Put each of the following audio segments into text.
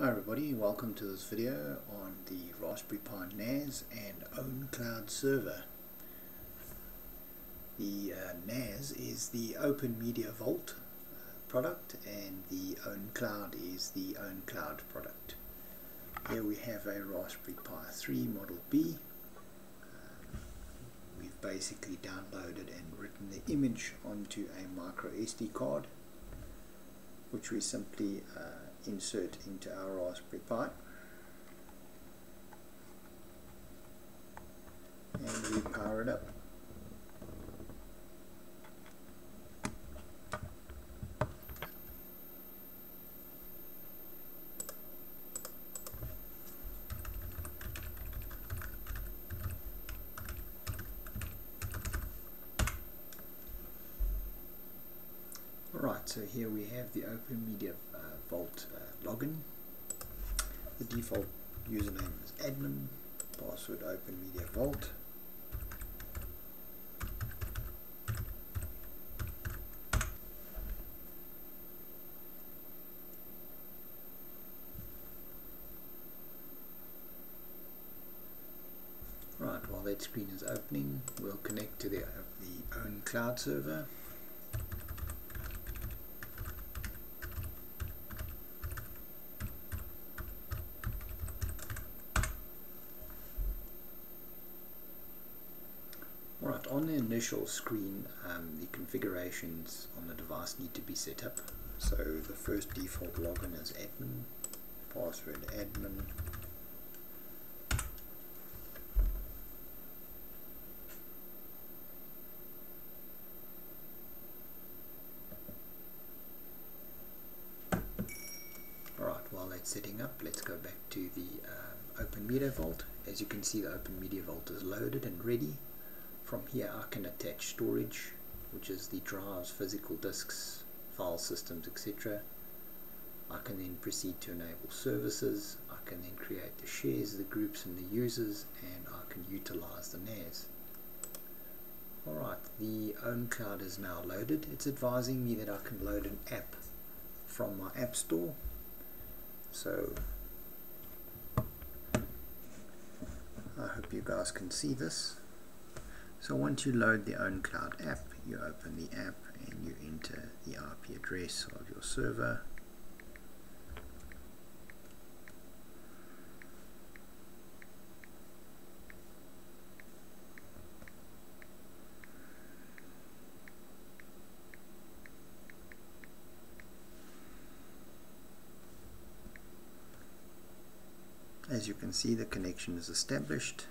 Hi everybody, welcome to this video on the Raspberry Pi NAS and OwnCloud server. The uh, NAS is the Open Media Vault uh, product and the OwnCloud is the OwnCloud product. Here we have a Raspberry Pi 3 Model B. Um, we've basically downloaded and written the image onto a micro SD card which we simply uh, insert into our Raspberry Pi and we power it up. Right, so here we have the Open Media uh, Vault uh, login. The default username is admin, password Open Media Vault. Right, while that screen is opening, we'll connect to the, uh, the own cloud server. Right, on the initial screen, um, the configurations on the device need to be set up. So the first default login is admin, password admin, Alright, while that's setting up, let's go back to the uh, Open Media Vault. As you can see, the Open Media Vault is loaded and ready. From here I can attach storage, which is the drives, physical disks, file systems, etc. I can then proceed to enable services. I can then create the shares, the groups and the users, and I can utilize the NAS. Alright, the OwnCloud is now loaded. It's advising me that I can load an app from my App Store. So, I hope you guys can see this. So once you load the OwnCloud app, you open the app and you enter the IP address of your server. As you can see the connection is established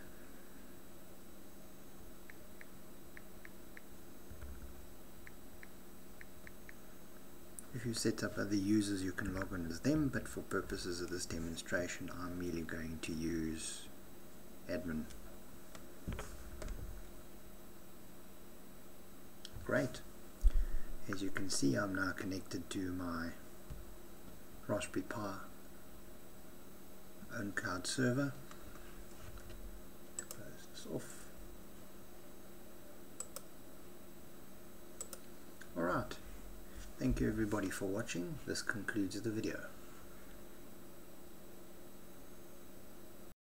If you set up other users you can log in as them but for purposes of this demonstration I'm merely going to use admin. Great. As you can see I'm now connected to my Raspberry Pi OwnCloud server. Close this off. Alright. Thank you everybody for watching. This concludes the video.